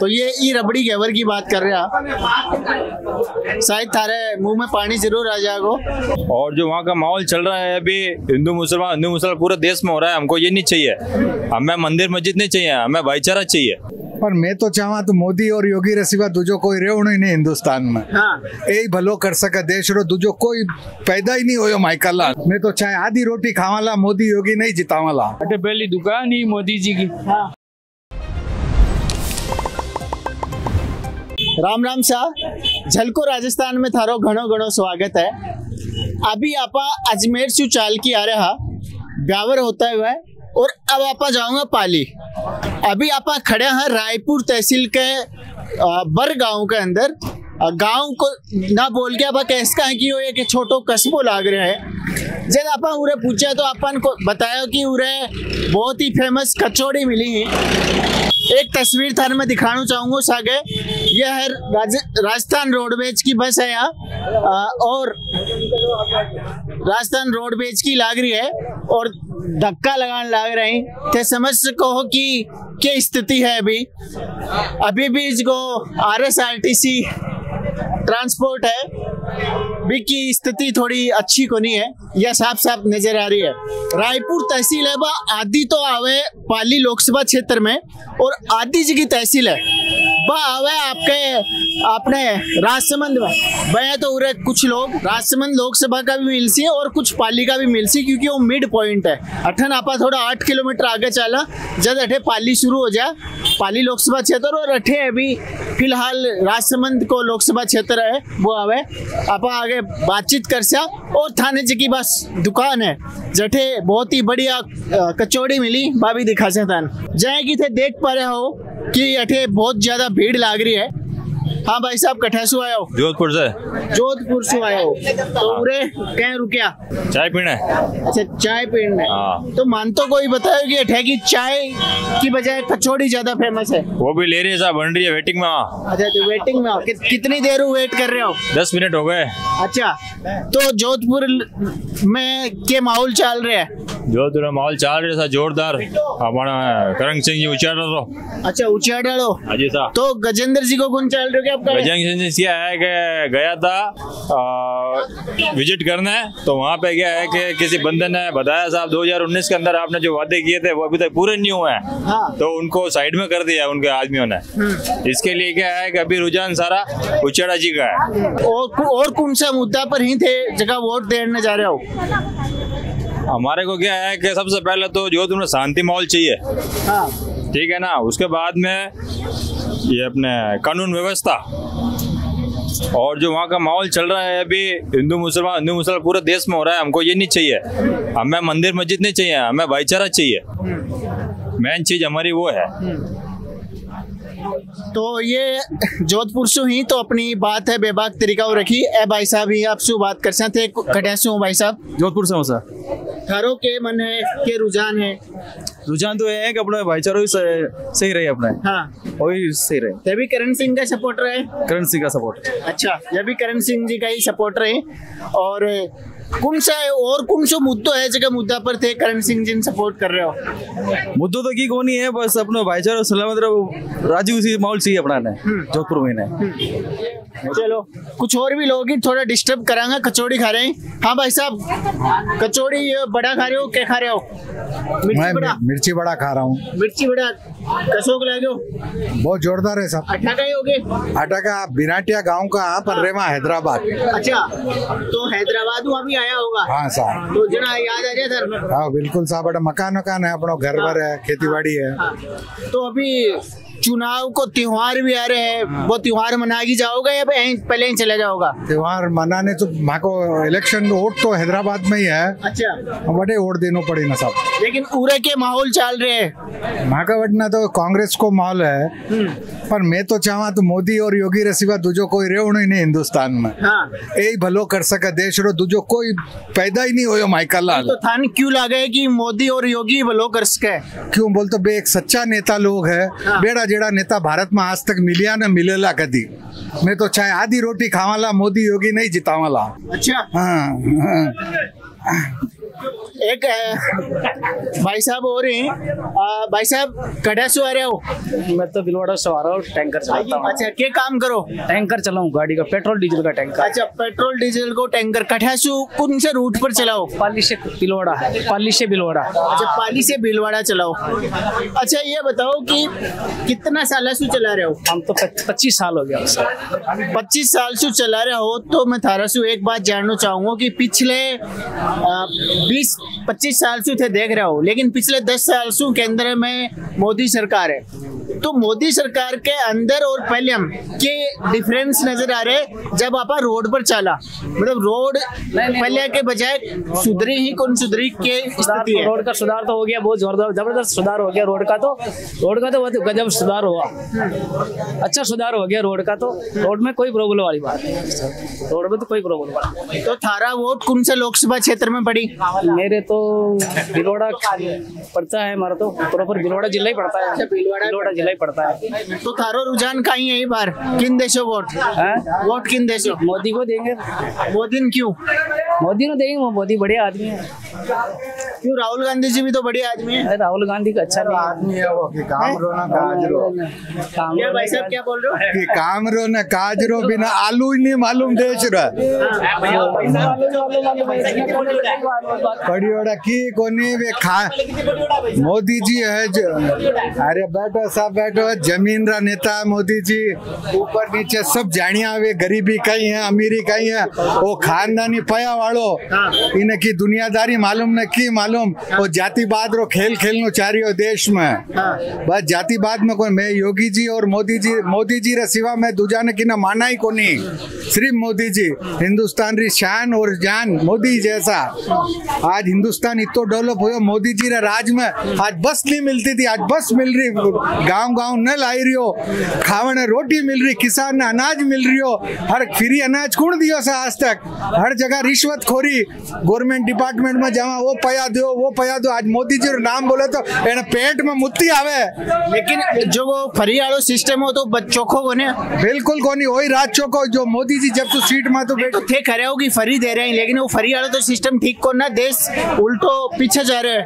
तो ये ई रबड़ी घेवर की बात कर रहे हैं आप। शायद थारे मुँह में पानी ज़रूर आ जाएगा। और जो वहाँ का माहौल चल रहा है अभी हिंदू मुसलमान हिंदू मुसलमान पूरे देश में हो रहा है हमको ये नहीं चाहिए। हमें मंदिर मस्जिद नहीं चाहिए हमें भाईचारा चाहिए। पर मैं तो चाहवा तो मोदी और योगी रे सिवा दूजो कोई रेवणो ही नहीं हिंदुस्तान में। हाँ। यही भलो कर सका देश रो दूजो कोई पैदा ही नहीं हो माइकल। लाल मैं तो चाहे आधी रोटी खावाला मोदी योगी नहीं जितावाला। अटे पहली दुकान ही मोदी जी की। राम राम शाह, झलको राजस्थान में थारो घणो घणो स्वागत है। अभी आपा अजमेर से चाल की आ रहा, ब्यावर होता हुआ है, और अब आपा जाऊँगा पाली। अभी आपा खड़े हैं रायपुर तहसील के बर गाँव के अंदर। गाँव को ना बोल के आपा कैसका है कि वो एक छोटो कस्बो लाग रहा है। जब आप उरे पूछा तो अपन को बताया कि उरे बहुत ही फ़ेमस कचौड़ी मिली है। एक तस्वीर थाने में दिखाना चाहूँगा सागे यह है राज, राजस्थान रोडवेज़ की बस है यहाँ। और राजस्थान रोडवेज़ की लाग रही है और धक्का लगाने लाग रही ते समझ सको कि क्या स्थिति है अभी। अभी भी इसको R S R T C transport है। भी की स्थिति थोड़ी अच्छी को नहीं है। यह साफ़ साफ़ नज़र आ रही है। रायपुर तहसील है, वह आदि तो आवे पाली लोकसभा क्षेत्र में, और आदि जी की तहसील है। आवे आपके अपने राजसमंद में। भैया तो उरे कुछ लोग, राजसमंद लोकसभा का भी मिल सी और कुछ पाली का भी मिल सी क्योंकि वो मिड पॉइंट है। अठन आपा थोड़ा आठ किलोमीटर आगे चला जब अठे पाली शुरू हो जाए पाली लोकसभा क्षेत्र, और अठे अभी फ़िलहाल राजसमंद को लोकसभा क्षेत्र है, वो आवे। आप आगे बातचीत कर सा, और थाने जी की बस दुकान है, जठे बहुत ही बढ़िया कचौड़ी मिली भाभी दिखा से थान। जय की थे देख पा रहे हो कि अठे बहुत ज़्यादा भीड़ लाग रही है। हाँ भाई साहब कठैसू आयो जोधपुर से? जोधपुर से आयो तो उरे कहीं रुकिया चाय पीना है? अच्छा चाय पीना हाँ। तो मान तो कोई बताओ कि अठे की चाय की बजाय कचौड़ी ज़्यादा फ़ेमस है। वो भी ले रही है साहब बन रही है वेटिंग में अच्छा तो वेटिंग में कि, कितनी देर वेट कर रहे हो? दस मिनट हो गए। अच्छा तो जोधपुर में के माहौल चल रहे हैं? जोधपुर में माहौल चल रहा था जोरदार। हमारा करण सिंह जी रहो अच्छा हाँ? साहब। तो गजेंद्र जी को कौन चल रहे हो? क्या आपका बजरंग सिंह जी क्या है कि गया था विज़िट करने। तो वहाँ पे क्या है कि किसी बंदे ने बताया साहब 2019 के अंदर आपने जो वादे किए थे वो अभी तक पूरे नहीं हुए हैं। हाँ। तो उनको साइड में कर दिया उनके आदमियों ने। इसके लिए क्या है कि अभी रुझान सारा उचेड़ा जी का है। और और कौन सा मुद्दा पर ही थे जगह वोट देने जा रहे हो? हमारे को क्या है कि सबसे पहले तो जोधपुर में शांति माहौल चाहिए। हाँ। ठीक है ना? उसके बाद में ये अपने कानून व्यवस्था और जो वहाँ का माहौल चल रहा है अभी हिंदू मुसलमान हिंदू मुसलमान पूरे देश में हो रहा है हमको ये नहीं चाहिए। हमें मंदिर मस्जिद नहीं चाहिए हमें भाईचारा चाहिए। मेन चीज़ हमारी वो है। तो ये जोधपुर से ही तो अपनी बात है बेबाक तरीका वो रखी। ए भाई साहब ही आपसे बात कर सकते कटैसू भाई साहब। जोधपुर से हूँ सर। थारो के मन है के रुझान है। रुझान तो है कि अपना भाईचारा सही रहे अपना। हाँ। वही सही रहे। ये भी करण सिंह का सपोर्टर है? करण सिंह का सपोर्ट अच्छा ये भी करण सिंह जी का ही सपोर्टर है। और कौन सा है? और कौन सा मुद्दा है जगह मुद्दा पर थे? करण सिंह जी सपोर्ट कर रहे हो। मुद्दों तो की कौन ही है बस अपना भाईचारा सलामत रहो राजू उसी माहौल चाहिए अपना ने जोधपुर में ने चलो। कुछ और भी लोग ही थोड़ा डिस्टर्ब करांगा कचौड़ी खा रहे हैं। हाँ भाई साहब कचौड़ी बड़ा खा रहे हो क्या खा रहे हो? मिर्ची बड़ा? मिर्ची बड़ा खा रहा हूँ। मिर्ची बड़ा? हो? बहुत जोरदार है साहब अट्ठा का ही हो गए आटा का बिनाटिया गाँव का पर रेमा हैदराबाद। अच्छा तो हैदराबाद वहाँ भी आया होगा? हाँ साहब। तो जना याद आ जाए सर। हाँ बिल्कुल साहब बड़ा मकान वकान है अपना घर भर है। खेती बाड़ी है। हाँ, तो अभी चुनाव को त्योहार भी आ रहे हैं। वो त्योहार मना के जाओगे या पहले ही चले जाओगा? त्योहार मनाने तो माँ को इलेक्शन वोट तो हैदराबाद में ही है। अच्छा। बड़े वोट देना पड़े ना साहब। लेकिन पूरे के माहौल चल रहे हैं। माँ का वटना तो कांग्रेस को माहौल है। पर मैं तो चाहवा तो मोदी और योगी रे सिवा दूजो कोई रेवणो ही नहीं हिंदुस्तान में। हाँ। यही भलो कर सके देश रो दूजो कोई पैदा ही नहीं होयो माइकल लाल। तो थान क्यों लगे कि मोदी और योगी भलो कर सके? क्यों बोल तो बे एक सच्चा नेता लोग है। हाँ। बेड़ा जेड़ा नेता भारत में आज तक मिलिया न मिलेला कदी। मैं तो चाहे आधी रोटी खावाला मोदी योगी नहीं जितावाला। अच्छा। हाँ, हाँ। एक भाई साहब हो रहे हैं। भाई साहब कड़ा से आ रहे हो? मैं तो बिलवाड़ा से आ रहा हूँ टैंकर चलाता हूँ। अच्छा के काम करो? टैंकर चलाऊँ गाड़ी का पेट्रोल डीजल का टैंकर। अच्छा पेट्रोल डीजल को टैंकर कठासू कौन से रूट पर चलाओ? पाली से बिलवाड़ा पाली से बिलवाड़ा। अच्छा पाली से भीलवाड़ा चलाओ। अच्छा ये बताओ कि कितना साल से चला रहे हो? हम तो पच्चीस साल हो गया पच्चीस साल से चला रहे हो तो मैं थारा से एक बात जानना चाहूँगा कि पिछले बीस पच्चीस साल से थे देख रहा हूँ, लेकिन पिछले दस साल से केंद्र में मोदी सरकार है। तो मोदी सरकार के अंदर और पहले हम के डिफरेंस नज़र आ रहे जब आप रोड पर चला। मतलब रोड पहले के बजाय सुधरी ही कौन सुधरी के स्थिति तो है? रोड का सुधार तो हो गया बहुत जोरदार ज़बरदस्त सुधार हो गया रोड का तो। रोड का तो बहुत गजब सुधार हुआ। अच्छा सुधार हो गया रोड का तो। रोड में कोई प्रॉब्लम वाली बात नहीं रोड में तो कोई प्रॉब्लम वाली तो थारा वोट कौन से लोकसभा क्षेत्र में पड़ी? मेरे तो बिलोड़ा पड़ता है हमारा तो। प्रॉपर बिलवाड़ा जिला ही पड़ता है। बिलवाड़ा जिला ही पड़ता है। तो थारो रुझान कहीं है इस बार? किन देशों वोट? वोट किन देशों? मोदी को देंगे। मोदी ने क्यों? मोदी को देंगे मोदी बढ़िया आदमी है। क्यों? राहुल गांधी जी भी तो बढ़िया आदमी है। राहुल गांधी का अच्छा आदमी है वो कि काम रो ना काज रो। काम क्या भाई साहब क्या बोल रहे हो? कि काम रो ना काज रो बिना आलू ही नहीं मालूम देश रो। पड़ियोड़ा की कोनी वे खा मोदी जी है जो अरे बैठो बैठो, ज़मीन रा नेता है मोदी जी ऊपर नीचे सब जानिया वे गरीबी कहीं है, अमीरी कहीं है, वो खानदानी पया वालो इन्हें की दुनियादारी मालूम न की मालूम, वो जातिवाद रो खेल खेलनो हो देश में। बस जातिवाद में कोई, मैं योगी जी और मोदी जी मोदी जी रे सिवा मैं दूजा ने की ना माना ही कोनी। सिर्फ़ मोदी जी हिंदुस्तान री शान और जान मोदी जैसा। आज हिंदुस्तान इतो डेवलप हुआ मोदी जी रे राज में आज बस नहीं मिलती थी, आज बस मिल रही गाँव गाँव न लाई रही हो खावण रोटी मिल रही किसान ने अनाज मिल रही हो हर फ्री अनाज कौन दियो सा आज तक? हर जगह रिश्वत खोरी। गवर्नमेंट डिपार्टमेंट में जमा वो पया दो वो पया दो। आज मोदी जी नाम बोले तो एने पेट में मुत्ती आवे। लेकिन जो वो फरी वालो सिस्टम हो तो बच्चों को बने बिल्कुल कोनी वही राज चोखो। जो मोदी जी जब तो सीट में तो बैठ थे खरे हो कि फरी दे रहे हैं लेकिन वो फरी वाला तो सिस्टम ठीक को ना देश उल्टो पीछे जा रहे हैं।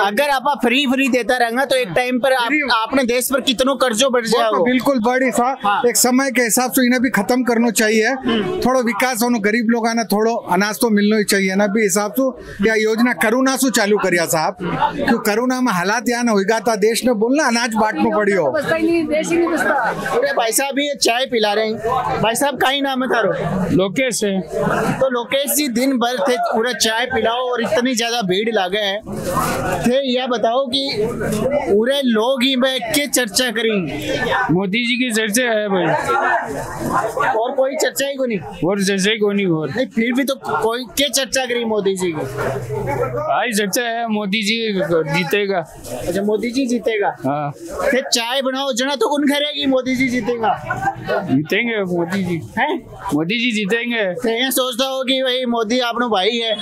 अगर आप फ्री फ्री देता रहेगा तो एक टाइम पर आप, आपने देश पर कितनों कर्जों बढ़ तो बिल्कुल बड़ी सा हाँ। एक समय के हिसाब से इन्हें भी खत्म करना चाहिए। थोड़ो विकास होनो गरीब लोग ना थोड़ो अनाज तो मिलना ही चाहिए ना। भी हिसाब से या योजना करुणा सु चालू करिया साहब। क्यों करुणा में हालात या ना होगा था देश ने बोलना अनाज बांटनो पड़ियो अरे भाई साहब ये चाय पिला रहे हैं। भाई साहब का ही नाम है थारो लोकेश है। तो लोकेश जी दिन भर थे पूरा चाय पिलाओ और इतनी ज़्यादा भीड़ लगे है। थे यह बताओ कि पूरे लोग ही बैठ के चर्चा करी मोदी जी की चर्चा है भाई। और कोई चर्चा ही को नहीं। और चर्चा ही को नहीं और। नहीं फिर भी तो कोई के चर्चा करी मोदी जी की? भाई चर्चा है मोदी जी जीतेगा। अच्छा मोदी जी जीतेगा। हाँ। फिर चाय बनाओ जना तो कौन करेगी? मोदी जी जीतेगा। जीतेंगे मोदी जी। हैं? मोदी जी जीतेंगे। तो ये सोचता हो कि भाई मोदी आपनो भाई है।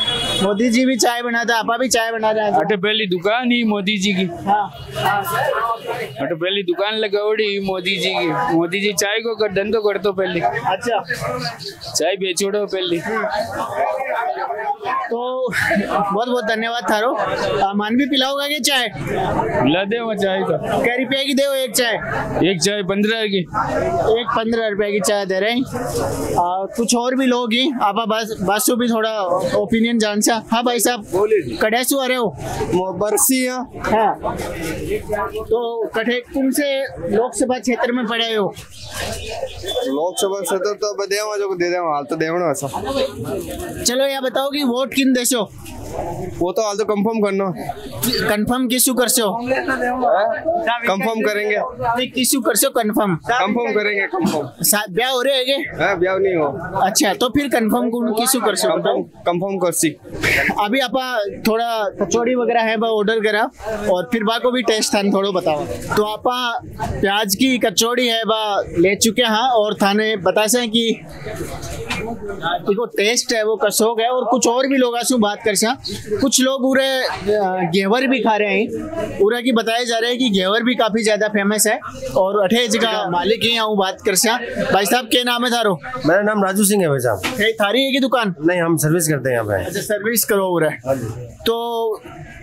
मोदी जी भी चाय बनाता आपा भी चाय बना रहे हैं। पहली दुकान ही मोदी जी की। हाँ। अटे पहली दुकान लगावड़ी मोदी जी की। मोदी जी चाय को कर धंधो कर तो पहले। अच्छा। चाय बेचोड़ो पहले। तो बहुत बहुत धन्यवाद थारो। आ, मानवी पिलाओगा कि चाय? ला दे वो चाय का। कै रुपये की दे वो एक चाय? एक चाय पंद्रह की। एक पंद्रह रुपए की चाय दे रहे हैं। आ, कुछ और भी लोग ही। आप बस बस भी थोड़ा ओपिनियन जान सा। हाँ भाई साहब कड़े से आ रहे हो? बरसी है। हाँ। तो कठे तुम से लोकसभा क्षेत्र में पड़े हो। लोकसभा क्षेत्र तो बदेवा देवा जो दे देवा हाल तो देवना ऐसा। चलो या बताओ कि वोट किन देशो? वो तो हाल तो कंफर्म करना। कंफर्म किसु कर सो कंफर्म करेंगे किसु कर सो कंफर्म कंफर्म करेंगे कंफर्म ब्याह हो रहे है है ब्याह नहीं हो। अच्छा तो फिर कंफर्म किसु कर सो कंफर्म कंफर्म कर सी अभी आप थोड़ा कचौड़ी वगैरह है बा ऑर्डर करा और फिर बा को भी टेस्ट था थोड़ा बताओ। तो आप प्याज की कचौड़ी है बा ले चुके हैं और थाने बता से कि देखो टेस्ट है वो कसोग है और कुछ और भी लोग आसू बात कर सा कुछ लोग उरे घेवर भी खा रहे हैं। उरा की बताया जा रहा है कि घेवर भी काफ़ी ज़्यादा फ़ेमस है और अठे जगह मालिक ही हूँ बात कर सा भाई साहब के नाम है थारो? मेरा नाम राजू सिंह है भाई साहब। थारी है की दुकान? नहीं हम सर्विस करते हैं यहाँ पे। अच्छा सर्विस करो उरे। तो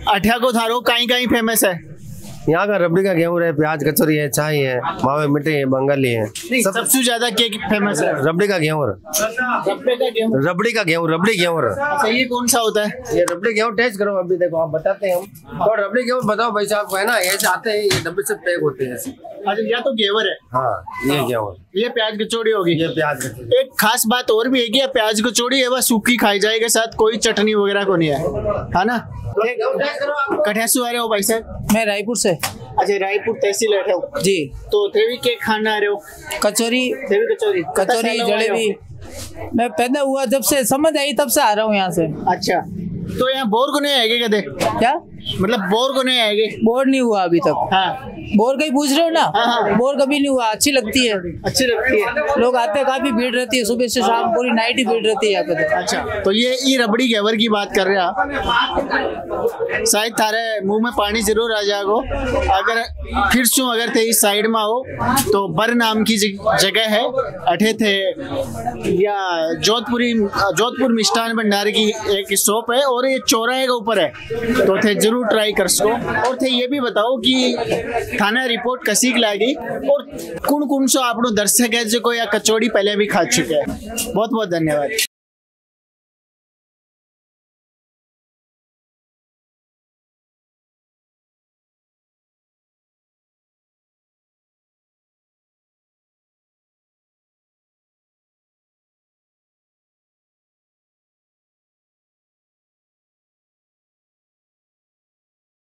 अठिया को थारो कहीं कहीं फ़ेमस है? यहाँ का रबड़ी का गेहूँ है प्याज कचौरी है चाय है मावे मिट्टी है बंगाली है। सबसे ज़्यादा केक फ़ेमस है। रबड़ी का गेहूँ रब्बे का गेहूँ? रबड़ी का गेहूँ रबड़ी गेहूँ अच्छा ये कौन सा होता है? ये रबड़ी गेहूँ टेस्ट करो अभी देखो आप बताते हैं। हम और रबड़ी गेहूँ बताओ भाई साहब को है ना ये आते हैं ये डब्बे से पैक होते हैं। अच्छा या तो घेवर है। हाँ ये गेहूँ ये प्याज कचौड़ी होगी। ये प्याज कचौरी एक खास बात और भी है कि ये प्याज कचौड़ी है वह सूखी खाई जाएगी साथ कोई चटनी वगैरह को नहीं है। है ना? कठैसू आ रहे हो भाई साहब? मैं रायपुर से। अच्छा रायपुर तहसील बैठे हो जी। तो तेवी केक खाना आ रहे हो? कचौरी। तेवी कचौरी। कचौरी जलेबी। मैं पैदा हुआ जब से समझ आई तब से आ रहा हूँ यहाँ से। अच्छा तो यहाँ बोर को नहीं आएगी कदे क्या? मतलब बोर को नहीं आएगी? बोर नहीं हुआ अभी तक। हाँ। बोर कहीं पूछ रहे हो ना? हाँ, हाँ। बोर कभी नहीं हुआ अच्छी लगती है। अच्छी लगती है। लोग आते हैं काफ़ी भीड़ रहती है सुबह से शाम पूरी नाइट ही भीड़ रहती है यहाँ पे। तो अच्छा तो ये ई रबड़ी घेवर की बात कर रहे आप। शायद थारे मुँह में पानी ज़रूर आ जाएगो। अगर फिर सु अगर थे इस साइड में हो तो बर नाम की जगह है। अठे थे या जोधपुरी जोधपुर मिष्ठान भंडार की एक शॉप है और ये चौराहे के ऊपर है। तो थे ज़रूर ट्राई कर सको। और थे ये भी बताओ कि थाना रिपोर्ट कसी लागी और कौन कौन सो आपनो दर्शक है जो या कचौड़ी पहले भी खा चुके हैं। बहुत बहुत धन्यवाद।